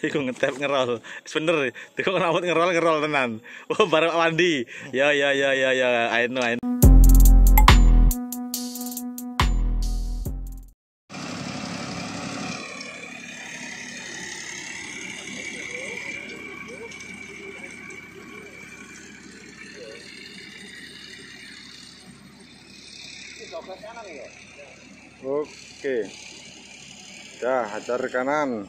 Iku ngetep ngerol. Bener. Iku rambut ngerol ngerol tenan. Oh bareng mandi. Ya ya ya ya ya. I know I know. Oke. Dah, hajar kanan.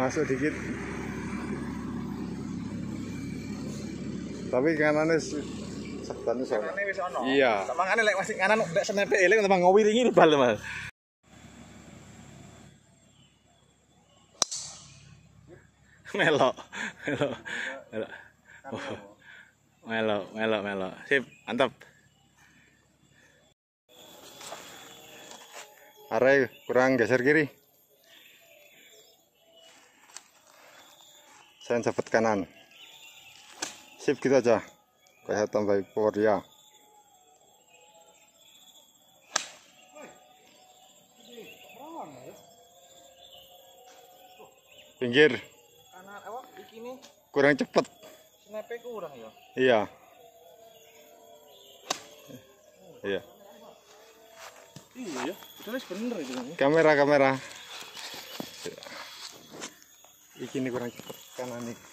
Masuk dikit. Tapi kanannya sebenarnya sono. wis ono. Iya. Samangane lek masih kanan nek senepe elek tambah ngowiringi bal Mas. Melok. Melok. Melok. Oh. Melok, melok, melok. Sip, mantap. Arah kurang geser kiri. Saya cepet kanan. Sip gitu aja. Kayak tambah power ya. Pinggir, Kanan awak kurang cepet. kurang ya. Iya. Iya. Iya terus bener itu. Kamera, kamera. Ini kurang cepet kanan nih.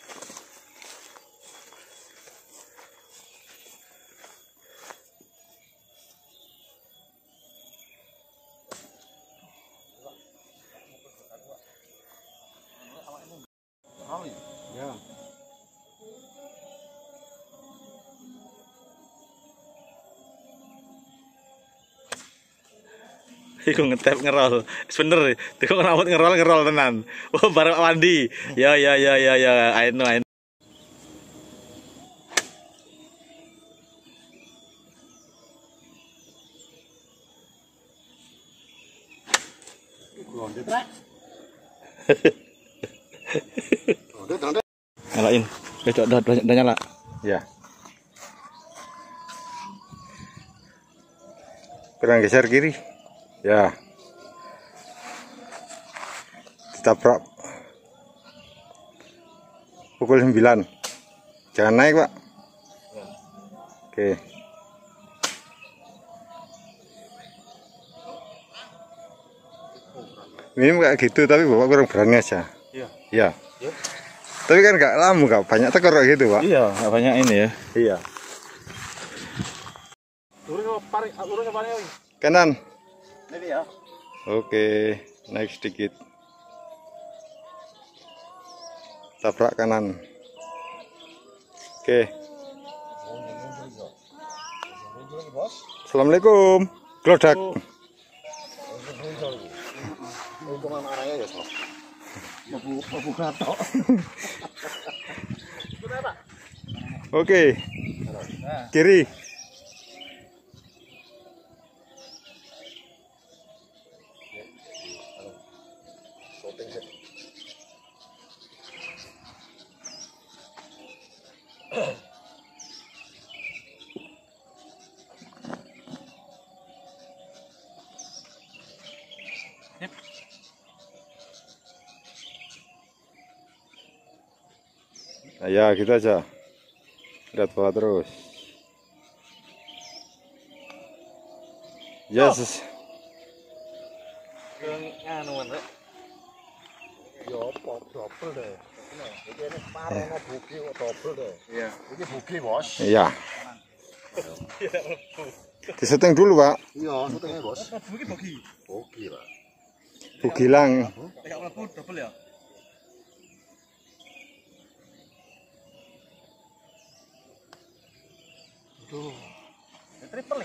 Iku ngetep ngerol. Bener. Iku rambut ngerol ngerol tenan. Oh bareng mandi. Ya ya ya ya ya. I know I know. Nyalain. Udah, udah, udah, udah nyala. Ya. Kurang geser kiri. Ya. Ditabrak. Pukul 9. Jangan naik, Pak. Oke. Ini kayak gitu, tapi Bapak kurang berani aja. Iya. Ya. Iya. Tapi kan nggak lama, nggak banyak tekor kayak gitu, Pak. Iya, nggak banyak ini ya. Iya. Kanan. Ya. Oke, naik sedikit. Tabrak kanan. Oke. Assalamualaikum. Glodak. Oke. Kiri. Nah, ya, gitu aja. Lihat bawah terus. Yes. Nganu kan, Rek. Ya apa double deh. Iki ini parono buki kok double deh. Iya. Iki buki, Bos. Iya. Disetting dulu, Pak. Iya, syutingnya, Bos. Buki buki. Buki lah. Bugilang. Kayak mlebu double ya. Aduh. Triple.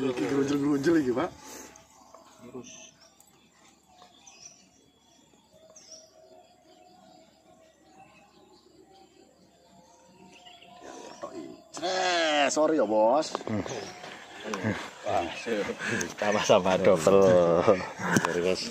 Iki gerunjel-gerunjel iki, Pak. Eh, sorry ya, Bos. Sama-sama double. Sorry, Bos.